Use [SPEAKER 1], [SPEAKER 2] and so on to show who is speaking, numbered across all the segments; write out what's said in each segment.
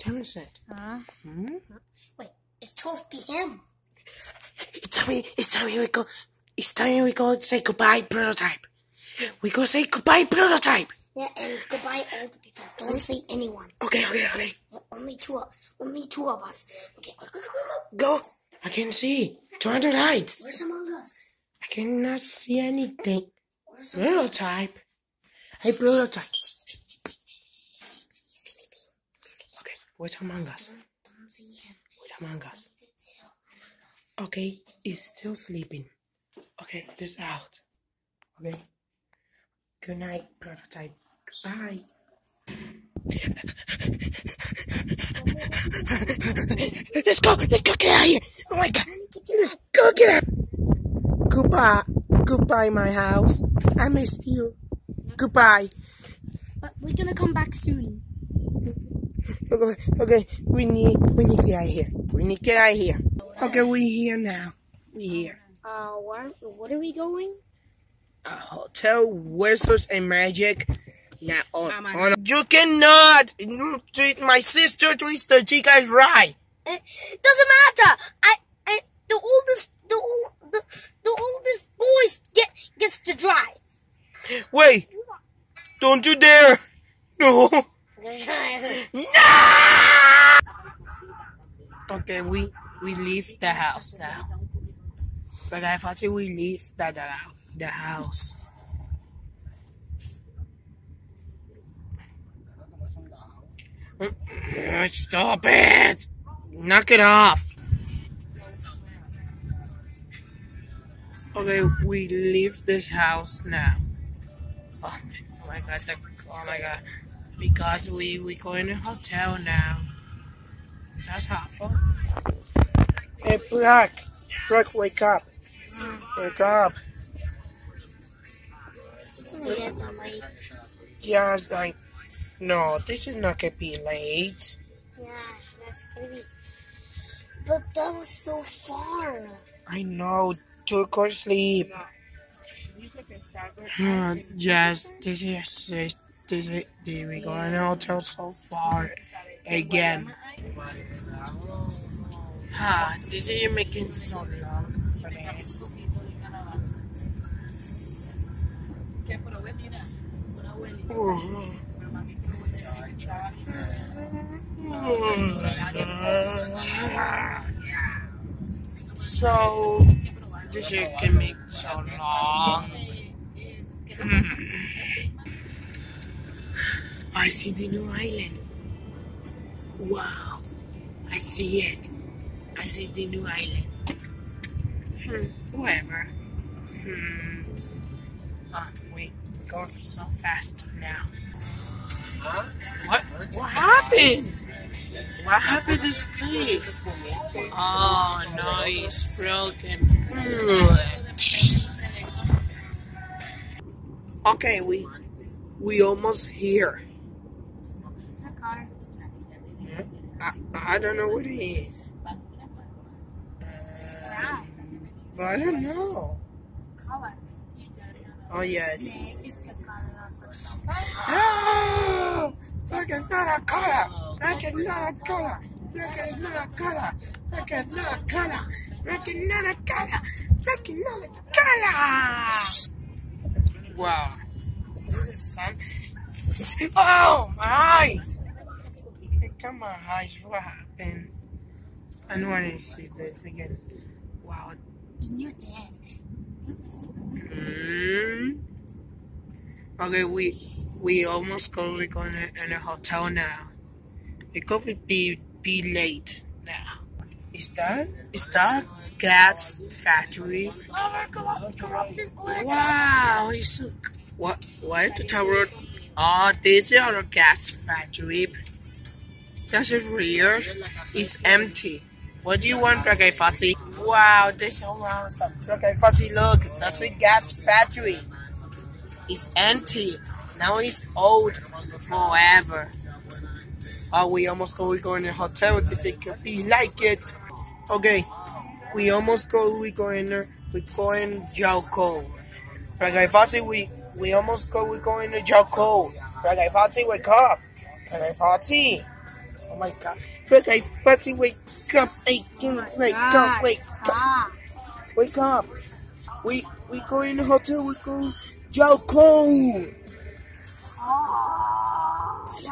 [SPEAKER 1] Terrence said.
[SPEAKER 2] Huh?
[SPEAKER 1] Hmm?
[SPEAKER 2] Wait, it's 12 p.m.
[SPEAKER 1] It's time. It's time we go. It's time we go say goodbye, prototype. We go say goodbye, prototype.
[SPEAKER 2] Yeah, and goodbye all the people. Don't say anyone.
[SPEAKER 1] Okay, okay, okay.
[SPEAKER 2] Only two of only two of us. Okay, go, go, go, go, go.
[SPEAKER 1] I can see. 200 heights.
[SPEAKER 2] Where's Among Us?
[SPEAKER 1] I cannot see anything.
[SPEAKER 2] Where's
[SPEAKER 1] Prototype. Hey, prototype. Where's Among Us? Us?
[SPEAKER 2] Among Us.
[SPEAKER 1] Okay, he's still sleeping. Okay, this out. Okay. Good night, prototype. Goodbye. let's go, let's go get out of here. Oh my god, let's go get out. Goodbye, goodbye, my house. I missed you. Goodbye.
[SPEAKER 2] But we're gonna come back soon.
[SPEAKER 1] Okay, okay, we need, we need to get out of here. We need to get out of here. Okay, we here now. We here.
[SPEAKER 2] Uh, where, what are we going?
[SPEAKER 1] a hotel wizards and magic now on, on you cannot treat my sister twister she got right
[SPEAKER 2] It doesn't matter. I, I, the oldest, the old, the, the oldest boys get gets to drive.
[SPEAKER 1] wait don't you dare no no okay we we leave the house now but i thought we leave the, the, the house Uh, Stop it! Knock it off! Okay, we leave this house now. Oh my god, the, oh my god. Because we, we going to a hotel now. That's awful. Hey, Brock. Brock, wake up. Wake up.
[SPEAKER 2] Yeah, no, my-
[SPEAKER 1] like, no, this is not gonna be late.
[SPEAKER 2] yeah, that's gonna be. But that was so far.
[SPEAKER 1] I know, to go to sleep. Uh, yes, this is in the hotel so far again. Ah, this is making so long for this. So this is can make so long. I see the new island. Wow, I see it. I see the new island. Hmm, whatever. Hmm. Ah, wait, go so fast now. Huh? What? What happened? What happened to this place? Oh no, it's broken. Okay, we we almost here. I, don't know what it is.
[SPEAKER 2] Brown
[SPEAKER 1] But I don't know. Oh yes.
[SPEAKER 2] It's
[SPEAKER 1] Oh, look at that color. Look at that color. Look at that color. Look at that color. Look at that color. Look at that color. Wow. This is. Oh, my. At my eyes. What happened? I don't want to see this again. Wow.
[SPEAKER 2] And you're dead.
[SPEAKER 1] Mm. Okay, we we almost go. We're going to in a hotel now. We could be be late now. Is that is that gas factory?
[SPEAKER 2] We're corrupt, corrupted boy.
[SPEAKER 1] Wow, it's so what what the tower? Oh, this is our gas factory. That's it real. It's empty. What do you want, Dragai Fati? Wow, this is so awesome. Dragai Fati, look, that's a gas factory. It's empty. Now it's old forever. Oh, we almost go. We go in a hotel. This it could be like it. Okay, we almost go. We go in there. We go in Joko. Dragai Fati, we we almost go. We go in the Joko. Dragai Fati, wake up. Dragai Fati. My god. Okay, Foxy, wake up. Hey, oh wake up, wake up.
[SPEAKER 2] Stop.
[SPEAKER 1] Wake up. We we go in the hotel, we go Joko.
[SPEAKER 2] Oh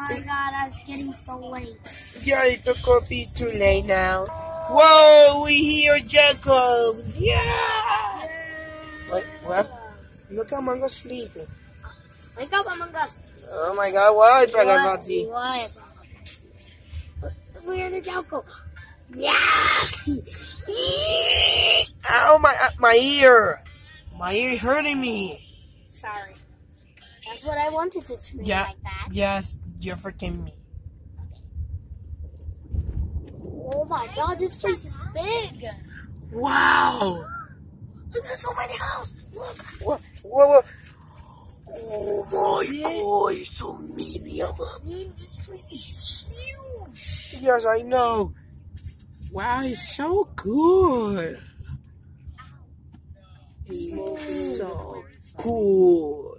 [SPEAKER 2] my god, it's getting so late.
[SPEAKER 1] Yeah, it could be too late now. Whoa, we hear Joko. Yeah. Wait, what? Look how Mango's sleeping.
[SPEAKER 2] Wake up, Among Us.
[SPEAKER 1] Oh my god, what, Dragon
[SPEAKER 2] What? What? We're the Joko. Yes!
[SPEAKER 1] Ow, my uh, my ear. My ear hurting me.
[SPEAKER 2] Sorry. That's what I wanted to scream
[SPEAKER 1] Yeah.
[SPEAKER 2] like that.
[SPEAKER 1] Yes, you're freaking me.
[SPEAKER 2] Oh my god, this place is big.
[SPEAKER 1] Wow.
[SPEAKER 2] Look, there's so many houses. Look.
[SPEAKER 1] What? What? what? Oh my god, so many of them.
[SPEAKER 2] This place is huge.
[SPEAKER 1] Yes, I know. Wow, it's so good. It's so cool.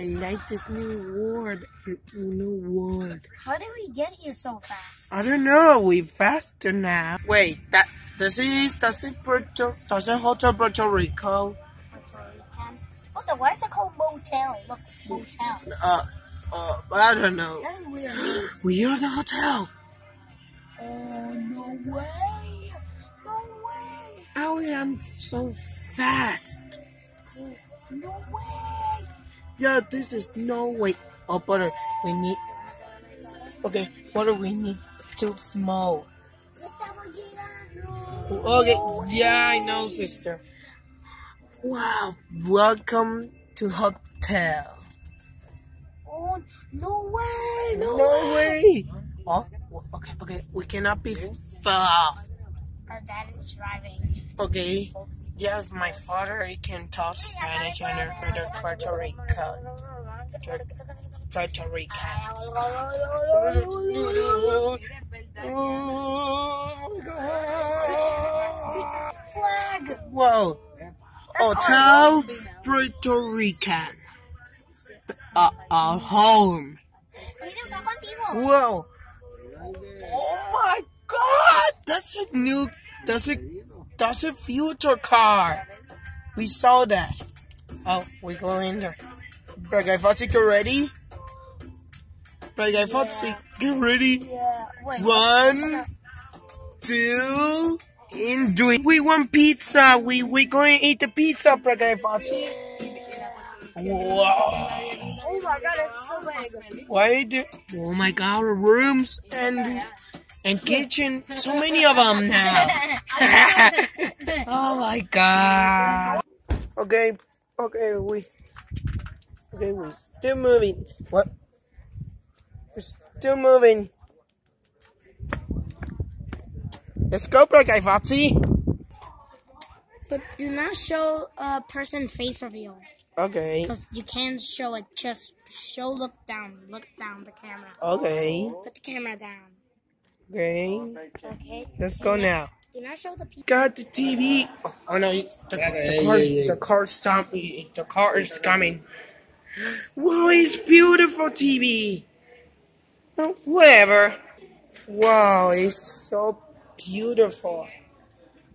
[SPEAKER 1] I like this new word. New word.
[SPEAKER 2] How did we get here so fast?
[SPEAKER 1] I don't know. We faster now. Wait, that this is does it Puerto does it Hotel Puerto Rico?
[SPEAKER 2] Puerto Rican. What the? Why is it called motel? Look, motel.
[SPEAKER 1] Uh, uh, I don't know. We are the hotel.
[SPEAKER 2] Oh no way! No way!
[SPEAKER 1] I am so fast.
[SPEAKER 2] No way!
[SPEAKER 1] Yeah, this is no way. Oh, butter, we need. Okay, butter, we need too small. Okay, yeah, I know, sister. Wow, welcome to hotel.
[SPEAKER 2] Oh no way! No,
[SPEAKER 1] No way. Oh, okay, okay, we cannot be fast.
[SPEAKER 2] Our dad is driving.
[SPEAKER 1] Okay, yeah, my father he can talk Spanish and under Puerto Rico. Puerto Rican. Oh my god.
[SPEAKER 2] Flag!
[SPEAKER 1] Whoa. Hotel Puerto Rican. Uh, our home. Whoa. Oh my god. That's a new, that's a, that's a future car. We saw that. Oh, we go in there. Foxy, get ready. Bragay Foxy, get ready.
[SPEAKER 2] Yeah, wait.
[SPEAKER 1] One, two, in doing. We want pizza. We we going to eat the pizza, Bragay Foxy. Wow.
[SPEAKER 2] Oh my god, so big.
[SPEAKER 1] Why do? Oh my God, rooms and and kitchen. So many of them now. oh my God. Okay, okay, we. Okay, we still moving. What? We're still moving. Let's go, Bragay Foxy.
[SPEAKER 2] But do not show a person face reveal.
[SPEAKER 1] Okay,
[SPEAKER 2] Because you can't show it. Just show look down. Look down the camera.
[SPEAKER 1] okay,
[SPEAKER 2] Put the camera down.
[SPEAKER 1] okay.
[SPEAKER 2] Okay?
[SPEAKER 1] Let's go now.
[SPEAKER 2] Do not show the people.
[SPEAKER 1] Got the TV. Oh no, the, the car, the car stop. The car is coming. Wow, it's beautiful TV. Oh, whatever. Wow, it's so beautiful.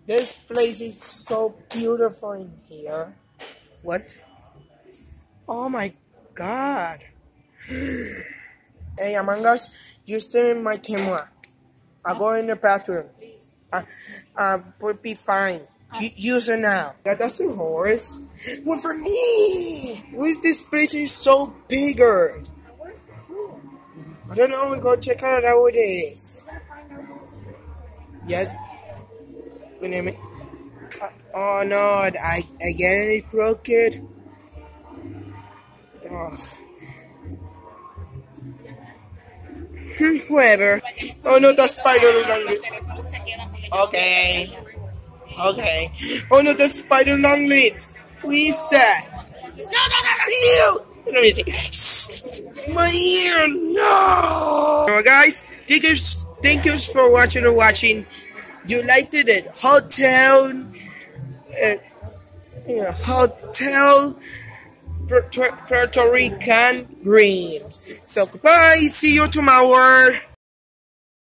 [SPEAKER 1] This place is so beautiful in here. What? Oh my god. Hey, Among Us, you still in my camera. I'll go in the bathroom. Uh, uh, would be fine. Use it now. That doesn't horse. What for me? This place is so bigger. I don't know. We go check out how it is. Yes. Wait a minute. Uh, oh no! I it broke it. Oh. Whatever. Oh no, the spider language. Okay. Okay. Oh no, the spider long legs. Who is that? No, no, no, no. Me see. Shh. My ear, no. Alright, guys. Thank you, thank you for watching or watching. You liked it Hotel, uh, yeah, Hotel Puerto, Rican Dreams. So goodbye. See you tomorrow.